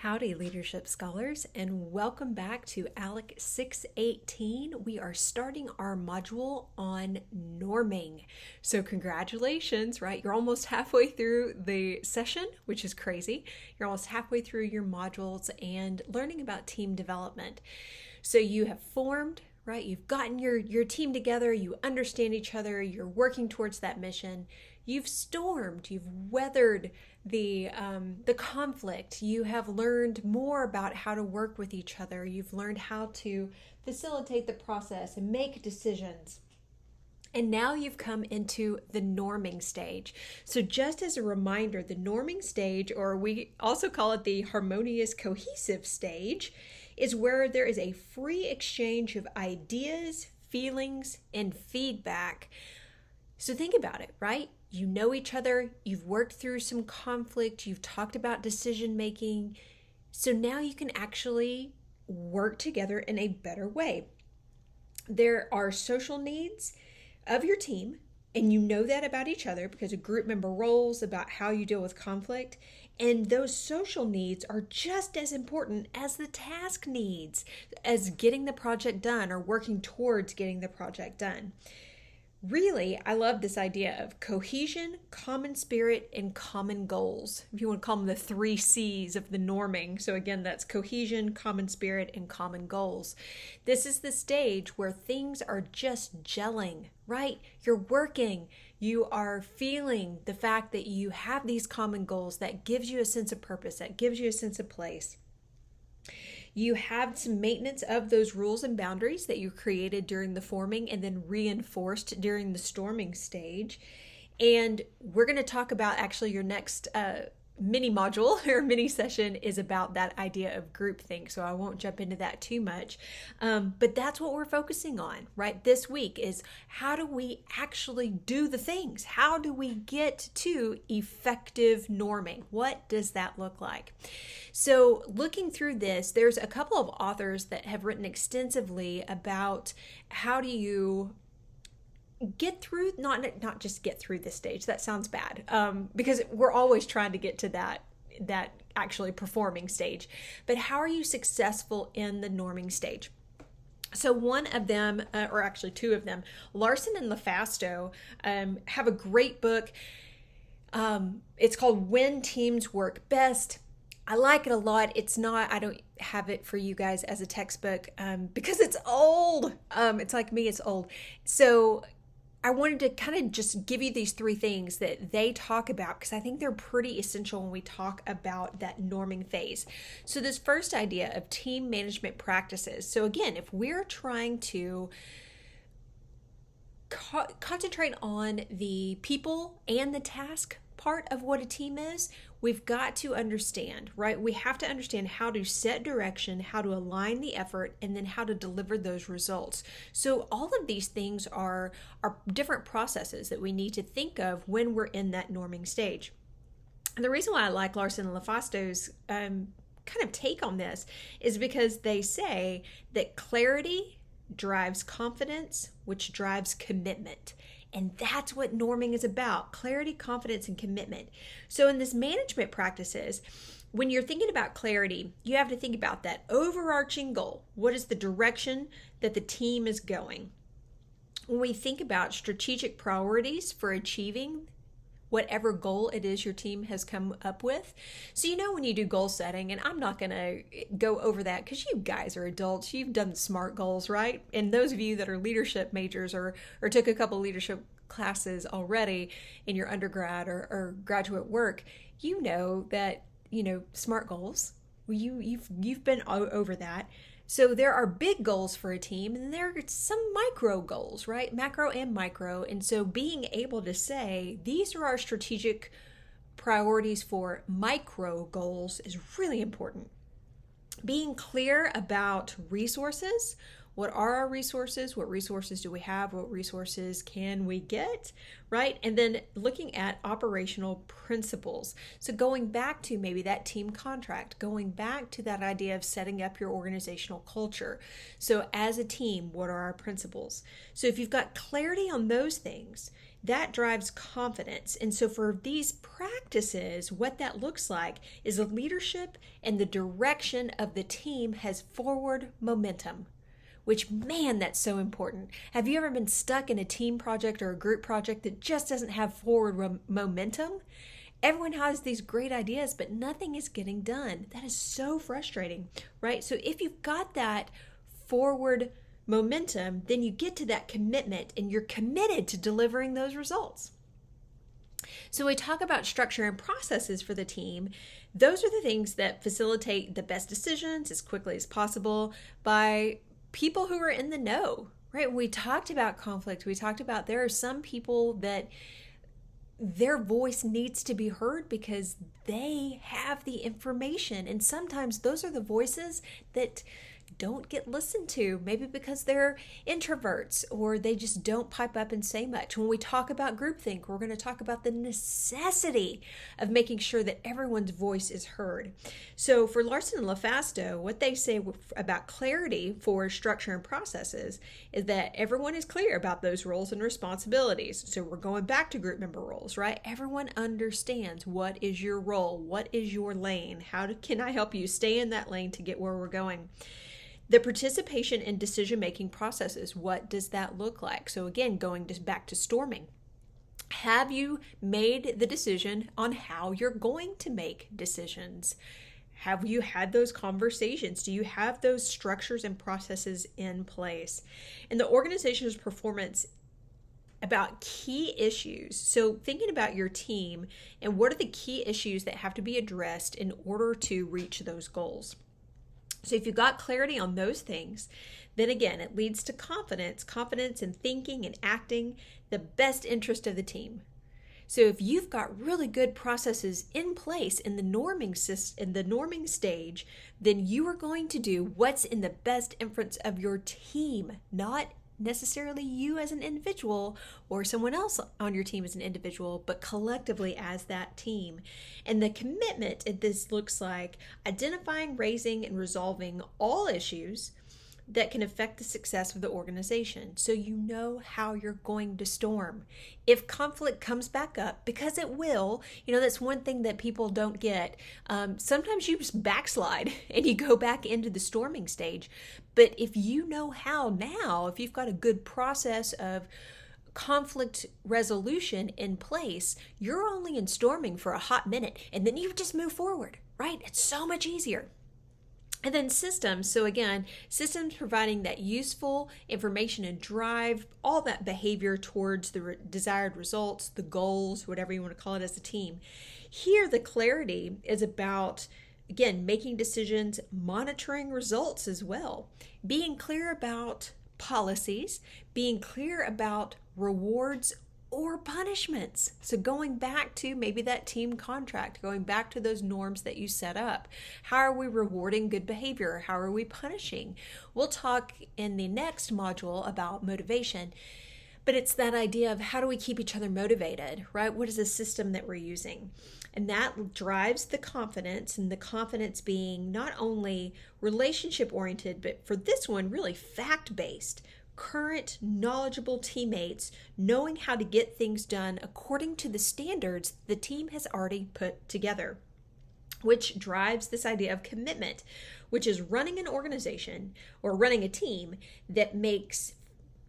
Howdy, leadership scholars, and welcome back to ALEC 618. We are starting our module on norming. So, congratulations, right? You're almost halfway through the session, which is crazy. You're almost halfway through your modules and learning about team development. So, you have formed, right? You've gotten your, your team together, you understand each other, you're working towards that mission. You've stormed, you've weathered the um, the conflict. You have learned more about how to work with each other. You've learned how to facilitate the process and make decisions. And now you've come into the norming stage. So, just as a reminder, the norming stage, or we also call it the harmonious cohesive stage, is where there is a free exchange of ideas, feelings, and feedback. So, think about it, right? You know each other, you've worked through some conflict, you've talked about decision making. So now you can actually work together in a better way. There are social needs of your team, and you know that about each other because of group member roles, about how you deal with conflict. And those social needs are just as important as the task needs, as getting the project done or working towards getting the project done really, I love this idea of cohesion, common spirit, and common goals. If you want to call them the three C's of the norming. So, again, that's cohesion, common spirit, and common goals. This is the stage where things are just gelling, right? You're working, you are feeling the fact that you have these common goals that gives you a sense of purpose, that gives you a sense of place. You have some maintenance of those rules and boundaries that you created during the forming and then reinforced during the storming stage. And we're going to talk about actually your next uh, mini module or mini session is about that idea of groupthink. So I won't jump into that too much. Um, but that's what we're focusing on, right? This week is how do we actually do the things? How do we get to effective norming? What does that look like? So, looking through this, there's a couple of authors that have written extensively about how do you get through not not just get through this stage that sounds bad um, because we're always trying to get to that that actually performing stage but how are you successful in the norming stage so one of them uh, or actually two of them larson and lafasto um, have a great book um, it's called when teams work best I like it a lot. It's not, I don't have it for you guys as a textbook um, because it's old. Um, it's like me, it's old. So I wanted to kind of just give you these three things that they talk about because I think they're pretty essential when we talk about that norming phase. So, this first idea of team management practices. So, again, if we're trying to co- concentrate on the people and the task part of what a team is, we've got to understand, right? We have to understand how to set direction, how to align the effort, and then how to deliver those results. So all of these things are are different processes that we need to think of when we're in that norming stage. And the reason why I like Larson and LaFasto's um, kind of take on this is because they say that clarity drives confidence, which drives commitment. And that's what norming is about clarity, confidence, and commitment. So, in this management practices, when you're thinking about clarity, you have to think about that overarching goal. What is the direction that the team is going? When we think about strategic priorities for achieving whatever goal it is your team has come up with. So, you know, when you do goal setting, and I'm not going to go over that because you guys are adults, you've done SMART goals, right? And those of you that are leadership majors or, or took a couple leadership classes already in your undergrad or, or graduate work, you know that, you know, SMART goals. You you've you've been over that. So there are big goals for a team and there are some micro goals, right? Macro and micro. And so being able to say, these are our strategic priorities for micro goals is really important. Being clear about resources, what are our resources? What resources do we have? What resources can we get? Right? And then looking at operational principles. So going back to maybe that team contract, going back to that idea of setting up your organizational culture. So as a team, what are our principles? So if you've got clarity on those things, that drives confidence. And so, for these practices, what that looks like is leadership and the direction of the team has forward momentum. Which, man, that's so important. Have you ever been stuck in a team project or a group project that just doesn't have forward momentum? Everyone has these great ideas, but nothing is getting done. That is so frustrating, right? So, if you've got that forward momentum, then you get to that commitment and you're committed to delivering those results. So, we talk about structure and processes for the team. Those are the things that facilitate the best decisions as quickly as possible by people who are in the know, right? We talked about conflict. We talked about there are some people that their voice needs to be heard because they have the information. And sometimes those are the voices that don't get listened to, maybe because they're introverts or they just don't pipe up and say much. When we talk about groupthink, we're going to talk about the necessity of making sure that everyone's voice is heard. So, for Larson and LaFasto, what they say about clarity for structure and processes is that everyone is clear about those roles and responsibilities. So, we're going back to group member roles, right? Everyone understands what is your role, what is your lane, how can I help you stay in that lane to get where we're going. The participation in decision making processes, what does that look like? So, again, going back to storming. Have you made the decision on how you're going to make decisions? Have you had those conversations? Do you have those structures and processes in place? And the organization's performance about key issues. So, thinking about your team and what are the key issues that have to be addressed in order to reach those goals. So if you've got clarity on those things, then again, it leads to confidence, confidence in thinking and acting the best interest of the team. So if you've got really good processes in place in the norming in the norming stage, then you are going to do what's in the best interest of your team, not necessarily you as an individual or someone else on your team as an individual, but collectively as that team. And the commitment this looks like identifying, raising, and resolving all issues that can affect the success of the organization so you know how you're going to storm. If conflict comes back up, because it will, you know, that's one thing that people don't get. Um, sometimes you just backslide and you go back into the storming stage. But if you know how now, if you've got a good process of conflict resolution in place, you're only in storming for a hot minute and then you just move forward, right? It's so much easier. And then systems. So, again, systems providing that useful information and drive all that behavior towards the re- desired results, the goals, whatever you want to call it as a team. Here, the clarity is about, again, making decisions, monitoring results as well, being clear about policies, being clear about rewards or punishments. So, going back to maybe that team contract, going back to those norms that you set up. How are we rewarding good behavior? How are we punishing? We'll talk in the next module about motivation. But it's that idea of how do we keep each other motivated, right? What is the system that we're using? And that drives the confidence, and the confidence being not only relationship oriented, but for this one, really fact based current, knowledgeable teammates knowing how to get things done according to the standards the team has already put together, which drives this idea of commitment, which is running an organization or running a team that makes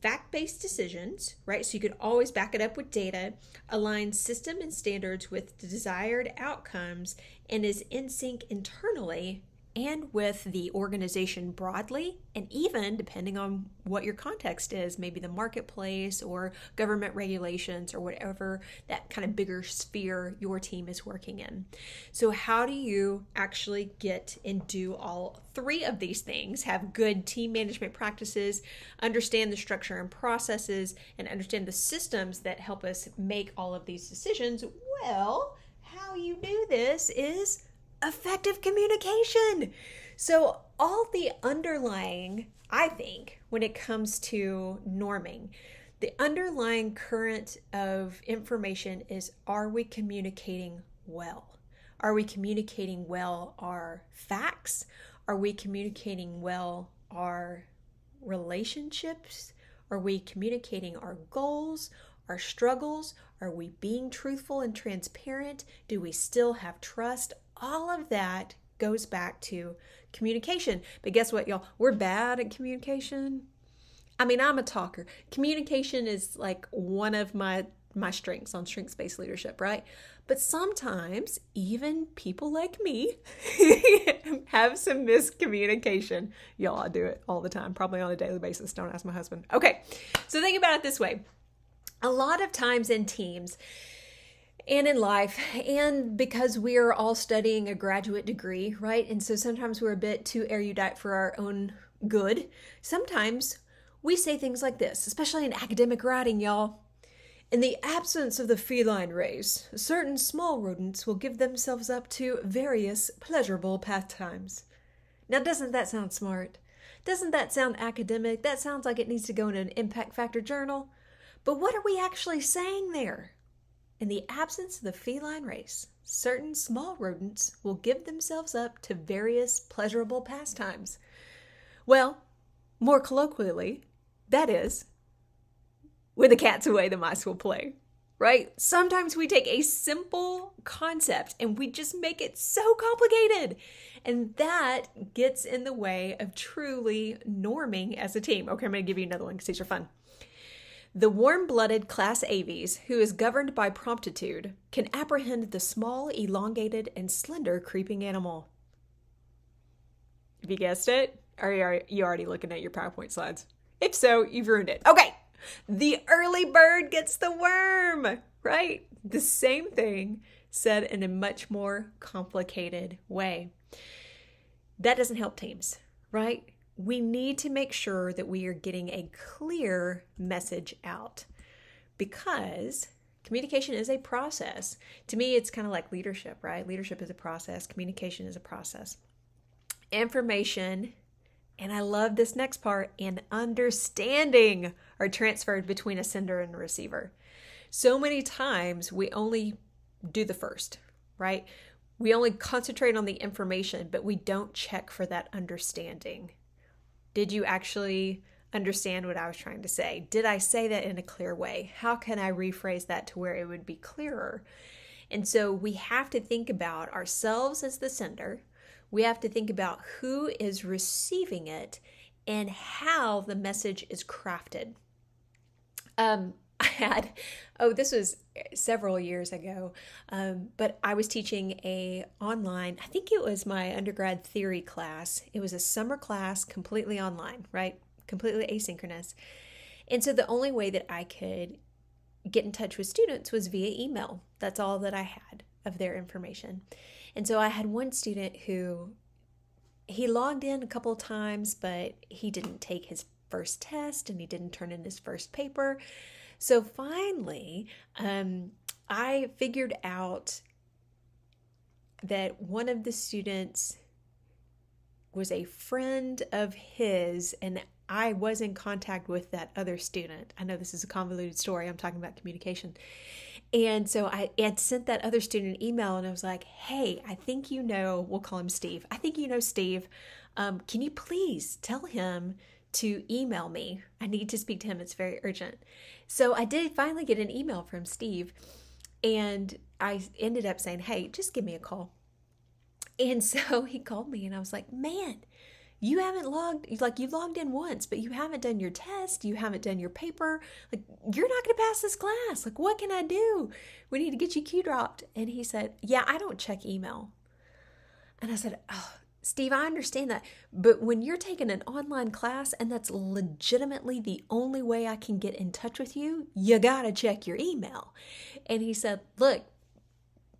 fact based decisions, right? So you could always back it up with data, aligns system and standards with desired outcomes, and is in sync internally and with the organization broadly, and even depending on what your context is, maybe the marketplace or government regulations or whatever that kind of bigger sphere your team is working in. So, how do you actually get and do all three of these things? Have good team management practices, understand the structure and processes, and understand the systems that help us make all of these decisions? Well, how you do this is effective communication. So, all the underlying I think, when it comes to norming, the underlying current of information is are we communicating well? Are we communicating well our facts? Are we communicating well our relationships? Are we communicating our goals, our struggles? Are we being truthful and transparent? Do we still have trust? All of that goes back to communication. But guess what, y'all? We're bad at communication. I mean, I'm a talker. Communication is like one of my my strengths on strengths based leadership, right? But sometimes even people like me have some miscommunication. Y'all, I do it all the time, probably on a daily basis. Don't ask my husband. Okay, so think about it this way a lot of times in teams, and in life, and because we are all studying a graduate degree, right? And so sometimes we're a bit too erudite for our own good. Sometimes we say things like this, especially in academic writing, y'all. In the absence of the feline race, certain small rodents will give themselves up to various pleasurable pastimes. Now, doesn't that sound smart? Doesn't that sound academic? That sounds like it needs to go in an impact factor journal. But what are we actually saying there? In the absence of the feline race, certain small rodents will give themselves up to various pleasurable pastimes. Well, more colloquially, that is, when the cat's away, the mice will play, right? Sometimes we take a simple concept and we just make it so complicated. And that gets in the way of truly norming as a team. Okay, I'm to give you another one because these are fun. The warm blooded class Aves, who is governed by promptitude, can apprehend the small, elongated, and slender creeping animal. Have you guessed it? Are you already looking at your PowerPoint slides? If so, you've ruined it. Okay, the early bird gets the worm, right? The same thing said in a much more complicated way. That doesn't help teams, right? We need to make sure that we are getting a clear message out because communication is a process. To me, it's kind of like leadership, right? Leadership is a process, communication is a process. Information, and I love this next part, and understanding are transferred between a sender and a receiver. So many times we only do the first, right? We only concentrate on the information, but we don't check for that understanding. Did you actually understand what I was trying to say? Did I say that in a clear way? How can I rephrase that to where it would be clearer? And so we have to think about ourselves as the sender. We have to think about who is receiving it and how the message is crafted. Um, had, oh, this was several years ago, um, but I was teaching a online. I think it was my undergrad theory class. It was a summer class, completely online, right? Completely asynchronous. And so the only way that I could get in touch with students was via email. That's all that I had of their information. And so I had one student who he logged in a couple times, but he didn't take his first test and he didn't turn in his first paper. So finally, um, I figured out that one of the students was a friend of his, and I was in contact with that other student. I know this is a convoluted story. I'm talking about communication. And so I had sent that other student an email and I was like, hey, I think you know, we'll call him Steve. I think you know Steve. Um, can you please tell him to email me. I need to speak to him. It's very urgent. So I did finally get an email from Steve, and I ended up saying, Hey, just give me a call. And so he called me, and I was like, Man, you haven't logged, like, you've logged in once, but you haven't done your test. You haven't done your paper. Like, you're not going to pass this class. Like, what can I do? We need to get you Q dropped. And he said, Yeah, I don't check email. And I said, Oh, Steve, I understand that. But when you're taking an online class and that's legitimately the only way I can get in touch with you, you got to check your email. And he said, Look,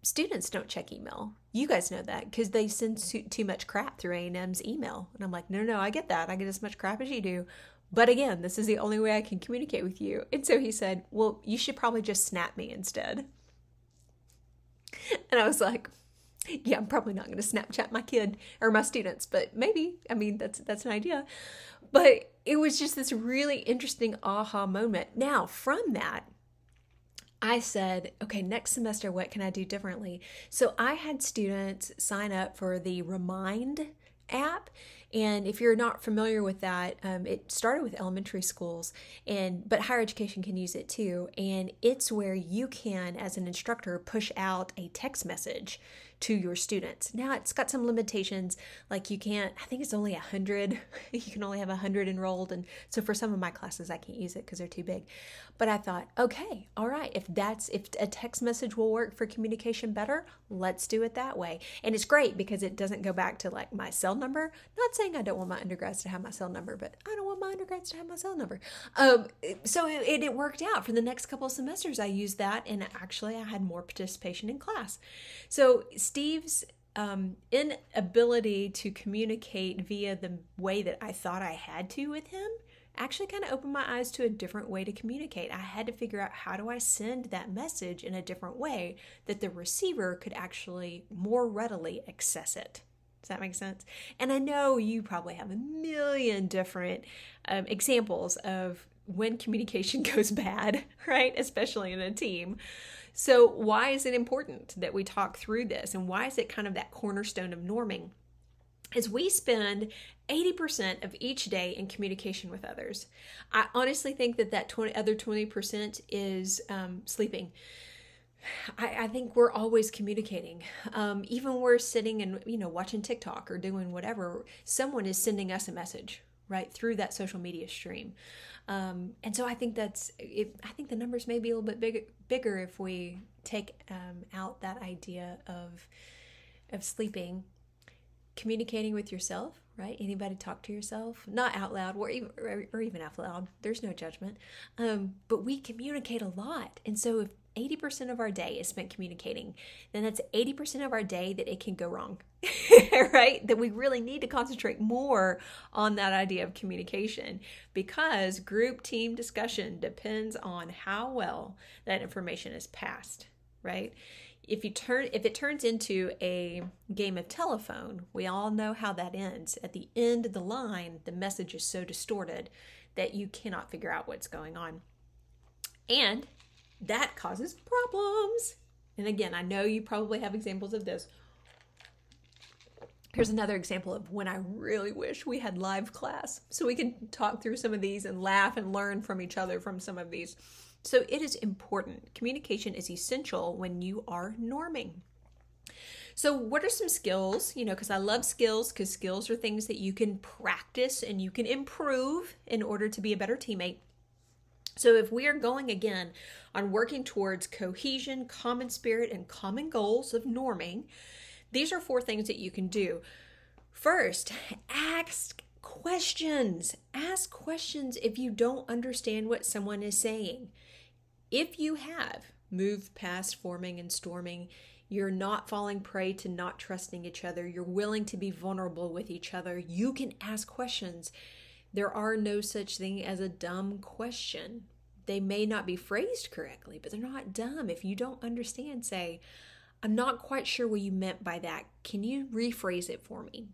students don't check email. You guys know that because they send too, much crap through A&M's email. And I'm like, no, no, I get that. I get as much crap as you do. But again, this is the only way I can communicate with you. And so he said, well, you should probably just snap me instead. And I was like, yeah, I'm probably not going to Snapchat my kid or my students, but maybe. I mean, that's that's an idea. but it was just this really interesting aha moment. Now, from that, I said, okay, next semester, what can I do differently? So I had students sign up for the Remind app and if you're not familiar with that, um, it started with elementary schools, and but higher education can use it too. And it's where you can, as an instructor, push out a text message to your students. Now it's got some limitations, like you can't. I think it's only a hundred. you can only have a hundred enrolled, and so for some of my classes, I can't use it because they're too big. But I thought, okay, all right, if that's if a text message will work for communication better, let's do it that way. And it's great because it doesn't go back to like my cell number. Not saying I don't want my undergrads to have my cell number, but I don't want my undergrads to have my cell number. Um, so it, it worked out for the next couple of semesters. I used that, and actually, I had more participation in class. So Steve's um, inability to communicate via the way that I thought I had to with him actually kind of opened my eyes to a different way to communicate. I had to figure out how do I send that message in a different way that the receiver could actually more readily access it. Does that make sense? And I know you probably have a million different um, examples of when communication goes bad, right? Especially in a team. So, why is it important that we talk through this? And why is it kind of that cornerstone of norming? Is we spend 80% of each day in communication with others. I honestly think that that 20, other 20% is um, sleeping. I, I, think we're always communicating. Um, even we're sitting and you know watching TikTok or doing whatever, someone is sending us a message right through that social media stream. Um, and so I think that's it, I think the numbers may be a little bit big, bigger if we take um, out that idea of of sleeping, communicating with yourself right? Anybody talk to yourself? Not out loud or even, or even out loud. There's no judgment. Um, but we communicate a lot. And so if 80% of our day is spent communicating, then that's 80% of our day that it can go wrong, right? That we really need to concentrate more on that idea of communication because group team discussion depends on how well that information is passed, right? if you turn if it turns into a game of telephone, we all know how that ends. At the end of the line, the message is so distorted that you cannot figure out what's going on. And that causes problems. And again, I know you probably have examples of this. Here's another example of when I really wish we had live class so we can talk through some of these and laugh and learn from each other from some of these. So it is important. Communication is essential when you are norming. So, what are some skills? You know, because I love skills, because skills are things that you can practice and you can improve in order to be a better teammate. So, if we are going again on working towards cohesion, common spirit, and common goals of norming, these are four things that you can do. First, ask questions. Ask questions if you don't understand what someone is saying. If you have moved past forming and storming, you're not falling prey to not trusting each other, you're willing to be vulnerable with each other, you can ask questions. There are no such thing as a dumb question. They may not be phrased correctly, but they're not dumb. If you don't understand, say, I'm not quite sure what you meant by that. Can you rephrase it for me?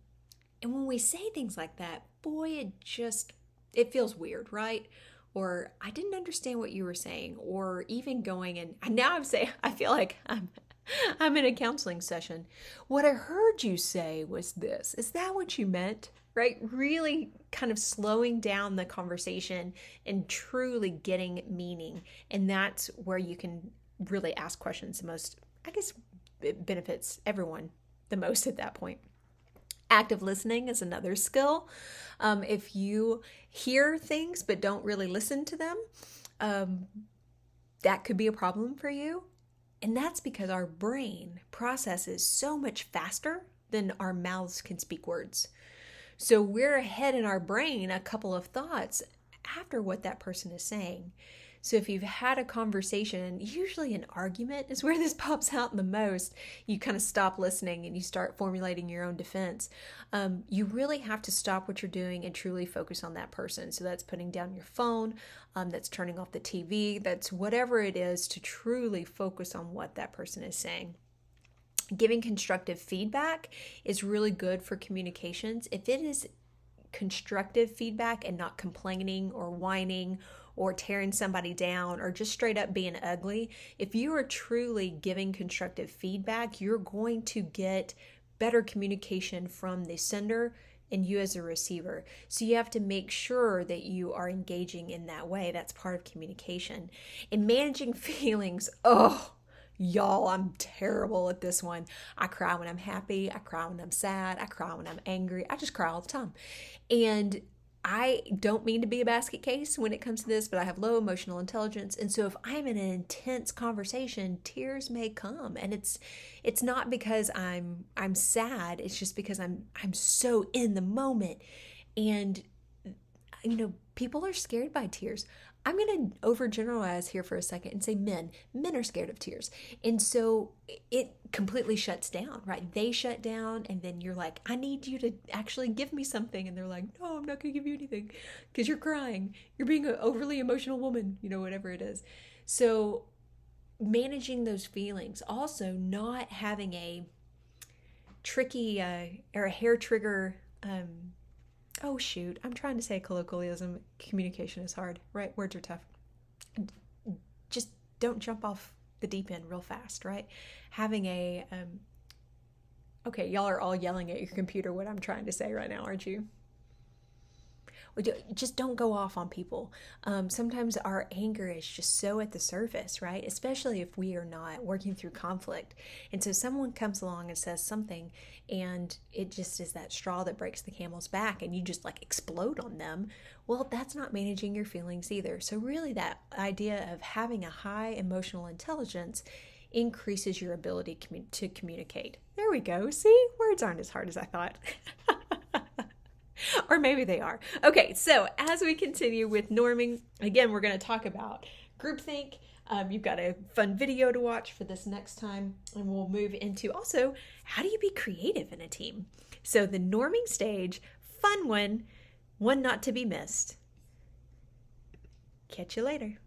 And when we say things like that, boy, it just it feels weird, right? or I didn't understand what you were saying, or even going and, and now I'm saying I feel like I'm I'm in a counseling session. What I heard you say was this. Is that what you meant? Right? Really kind of slowing down the conversation and truly getting meaning. And that's where you can really ask questions the most, I guess, it benefits everyone the most at that point. Active listening is another skill. Um, if you hear things but don't really listen to them, um, that could be a problem for you. And that's because our brain processes so much faster than our mouths can speak words. So we're ahead in our brain a couple of thoughts after what that person is saying. So if you've had a conversation, usually an argument is where this pops out the most, you kind of stop listening and you start formulating your own defense. Um, you really have to stop what you're doing and truly focus on that person. So that's putting down your phone, um, that's turning off the TV, that's whatever it is to truly focus on what that person is saying giving constructive feedback is really good for communications if it is constructive feedback and not complaining or whining or tearing somebody down or just straight up being ugly, if you are truly giving constructive feedback, you're going to get better communication from the sender and you as a receiver. So you have to make sure that you are engaging in that way. That's part of communication. And managing feelings, oh, y'all, I'm terrible at this one. I cry when I'm happy, I cry when I'm sad, I cry when I'm angry. I just cry all the time. And I don't mean to be a basket case when it comes to this, but I have low emotional intelligence. And so if I'm in an intense conversation, tears may come. And it's it's not because I'm I'm sad, it's just because I'm I'm so in the moment. And you know, people are scared by tears. I'm going to overgeneralize here for a second and say men. Men are scared of tears. And so it completely shuts down, right? They shut down, and then you're like, I need you to actually give me something. And they're like, No, I'm not going to give you anything because you're crying. You're being an overly emotional woman, you know, whatever it is. So managing those feelings, also not having a tricky uh, or a hair trigger um, oh shoot, I'm trying to say colloquialism. Communication is hard, right? Words are tough. Just don't jump off the deep end real fast, right? Having a um, okay, y'all are all yelling at your computer what I'm trying to say right now, aren't you? Just don't go off on people. Um, sometimes our anger is just so at the surface, right? Especially if we are not working through conflict. And so someone comes along and says something, and it just is that straw that breaks the camel's back, and you just like explode on them. Well, that's not managing your feelings either. So, really, that idea of having a high emotional intelligence increases your ability to communicate. There we go. See, words aren't as hard as I thought. or maybe they are. Okay, so as we continue with norming, again, we're going to talk about groupthink. Um, you've got a fun video to watch for this next time, and we'll move into also how do you be creative in a team? So, the norming stage, fun one, one not to be missed. Catch you later.